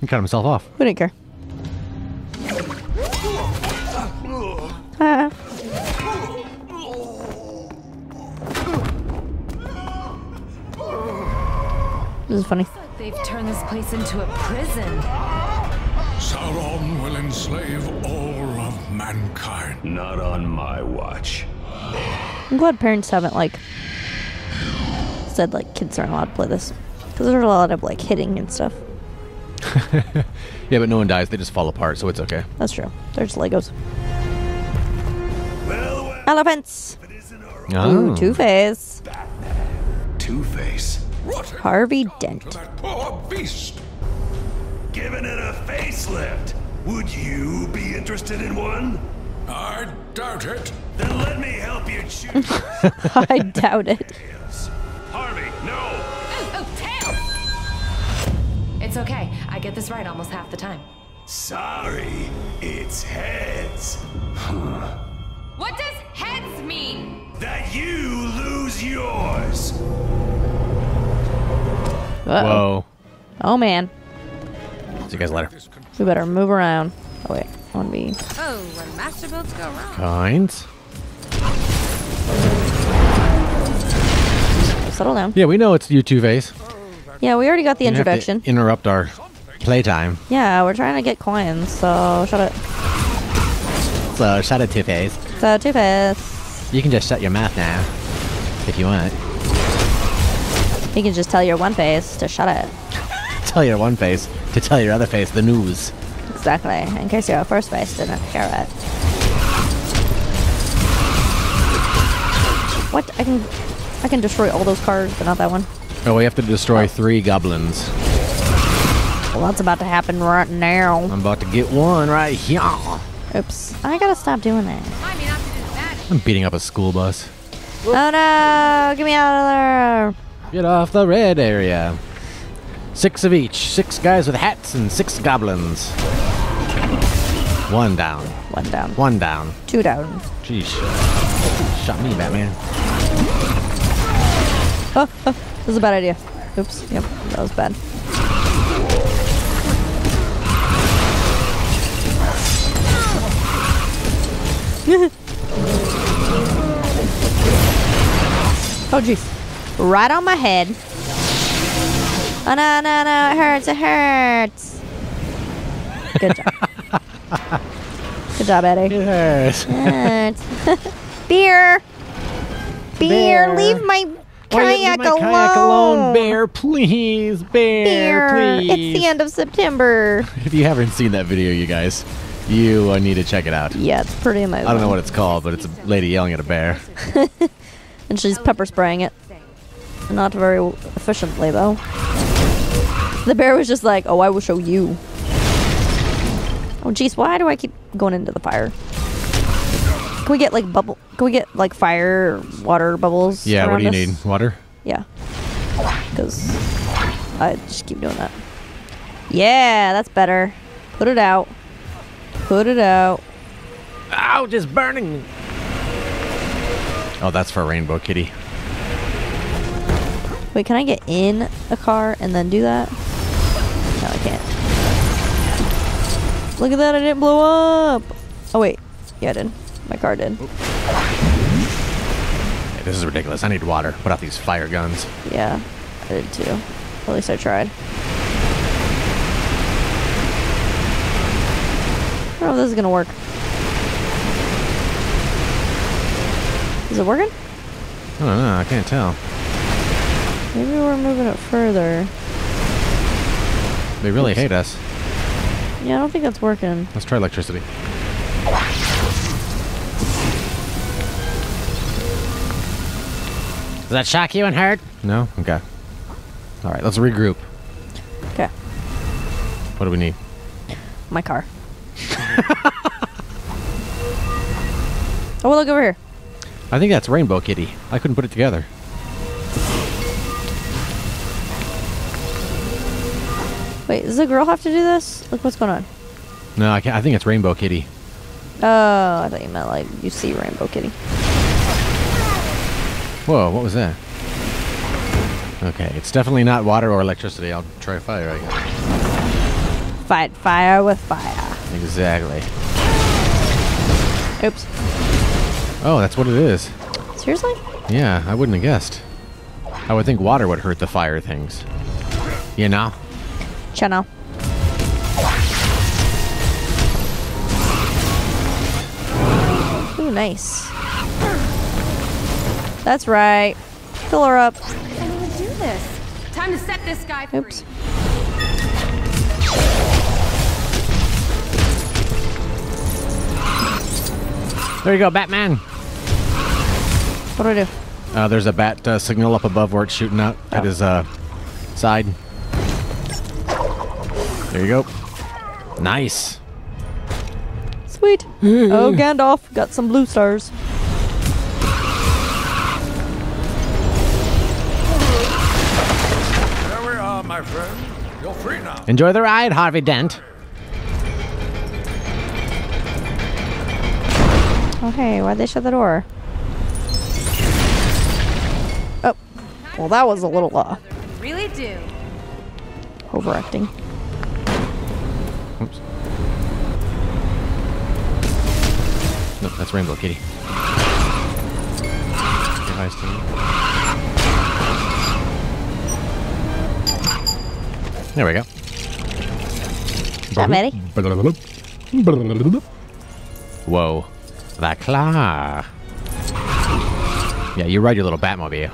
He cut himself off. Who didn't care? Ah. This is funny. They've turned this place into a prison. Sauron will enslave all of mankind. Not on my watch. I'm glad parents haven't like said like kids aren't allowed to play this because there's a lot of like hitting and stuff. Yeah, but no one dies. They just fall apart, so it's okay. That's true. They're just Legos. Well, well, Elephants. it isn't our Oh. Ooh, Two Face. Two Face. Harvey you Dent. To poor beast. Giving it a facelift. Would you be interested in one? I doubt it. Then let me help you choose. I doubt it. It's okay. I get this right almost half the time. Sorry, it's heads. What does heads mean? That you lose yours. Uh-oh. Whoa. Oh man. See you guys later. We better move around. Oh wait. I want to. Oh, when master builds go wrong. Kind. Settle down. Yeah, we know it's you two face. Yeah, we already got the You have to introduction. interrupt our playtime. Yeah, we're trying to get coins, so shut it. So shut it, two face. So Two Face. You can just shut your mouth now, if you want. You can just tell your one face to shut it. Tell your one face to tell your other face the news. Exactly. In case your first face didn't hear it. What? I can, I can destroy all those cars, but not that one. Oh, we have to destroy three goblins. Well, that's about to happen right now. I'm about to get one right here. Oops. I gotta stop doing that. I mean, not to do that. I'm beating up a school bus. Oh no! Get me out of there! Get off the red area. Six of each. Six guys with hats and six goblins. One down. One down. One down. Two down. Jeez. Shot me, Batman. Oh, oh, this is a bad idea. Oops. Yep, that was bad. oh, jeez. Right on my head. Oh, no, no, no. It hurts. It hurts. Good job. Good job, Eddie. Yes. Hurts. Beer. Beer. Bear. Leave my Why you leave kayak, my alone. kayak alone, Bear, please, Bear, Beer. please. It's the end of September. If you haven't seen that video, you guys, you uh, need to check it out. Yeah, it's pretty amazing. I don't know what it's called, but it's a lady yelling at a bear. And she's pepper spraying it. Not very efficiently, though. The bear was just like, oh, I will show you. Oh, jeez, why do I keep going into the fire? Can we get, like, bubble... Can we get, like, fire water bubbles Yeah, what do you us? need? Water? Yeah. Because I just keep doing that. Yeah, that's better. Put it out. Put it out. Ow, just burning. Oh, that's for Rainbow Kitty. Wait, can I get in a car and then do that? No, I can't. Look at that, I didn't blow up! Oh, wait. Yeah, I did. My car did. Hey, this is ridiculous. I need water. Put out these fire guns. Yeah, I did too. At least I tried. I don't know if this is gonna work. Is it working? I don't know. I can't tell. Maybe we're moving it further. They really hate us. Yeah, I don't think that's working. Let's try electricity. Does that shock you and hurt? No? Okay. All right, let's regroup. Okay, What do we need? my car. oh, look over here. I think that's Rainbow Kitty. I couldn't put it together. Wait, does the girl have to do this? Like, what's going on? No, I, can't, I think it's Rainbow Kitty. Oh, I thought you meant like you see Rainbow Kitty. Whoa, what was that? Okay, it's definitely not water or electricity. I'll try fire, I guess. Fight fire with fire. Exactly. Oops. Oh, that's what it is. Seriously? Yeah, I wouldn't have guessed. I would think water would hurt the fire things. You know? Channel. Ooh, nice. That's right. Fill her up. I'm gonna do this. Time to set this guy free. Oops. There you go, Batman. What do I do? Uh, there's a bat uh, signal up above where it's shooting out at his uh, side. There you go. Nice. Sweet. oh, Gandalf. Got some blue stars. My friend. You're free now. Enjoy the ride, Harvey Dent. Oh, hey. Why'd they shut the door? Oh. Well, that was a little, uh, Really do. overacting. Oops. Nope, that's Rainbow Kitty. Say hi, There we go. That ready? Whoa. The claw. Yeah, you ride your little Batmobile.